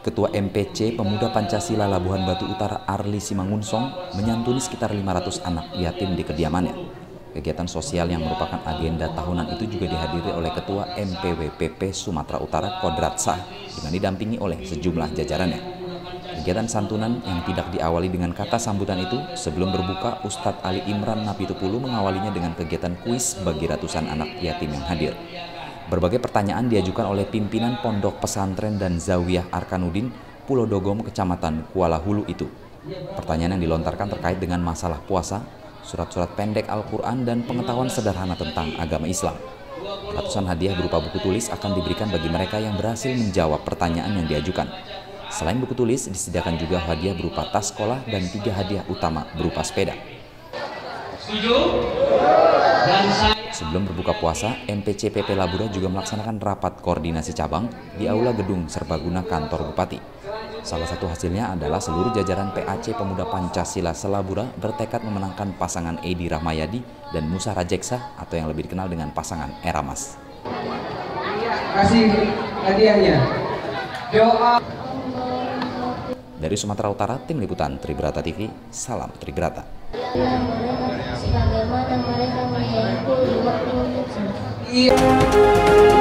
Ketua MPC Pemuda Pancasila Labuhan Batu Utara Arli Simangunsong menyantuni sekitar 500 anak yatim di kediamannya. Kegiatan sosial yang merupakan agenda tahunan itu juga dihadiri oleh Ketua MPWPP Sumatera Utara Kodrat Sah dengan didampingi oleh sejumlah jajarannya. Kegiatan santunan yang tidak diawali dengan kata sambutan itu, sebelum berbuka Ustadz Ali Imran Napitupulu mengawalinya dengan kegiatan kuis bagi ratusan anak yatim yang hadir. Berbagai pertanyaan diajukan oleh pimpinan Pondok Pesantren dan Zawiyah Arkanudin, Pulau Dogom, Kecamatan Kuala Hulu itu. Pertanyaan yang dilontarkan terkait dengan masalah puasa, surat-surat pendek Al-Quran, dan pengetahuan sederhana tentang agama Islam. Ratusan hadiah berupa buku tulis akan diberikan bagi mereka yang berhasil menjawab pertanyaan yang diajukan. Selain buku tulis, disediakan juga hadiah berupa tas sekolah dan tiga hadiah utama berupa sepeda. Setuju? Sebelum berbuka puasa, MPCPP Labura juga melaksanakan rapat koordinasi cabang di Aula Gedung Serbaguna Kantor Bupati. Salah satu hasilnya adalah seluruh jajaran PAC Pemuda Pancasila Selabura bertekad memenangkan pasangan Edi Rahmayadi dan Musa Rajeksa atau yang lebih dikenal dengan pasangan Eramas. Kasih hadiahnya. Doa. Dari Sumatera Utara, Tim Liputan Tribrata TV, Salam Tribrata sebagaimana mereka 一。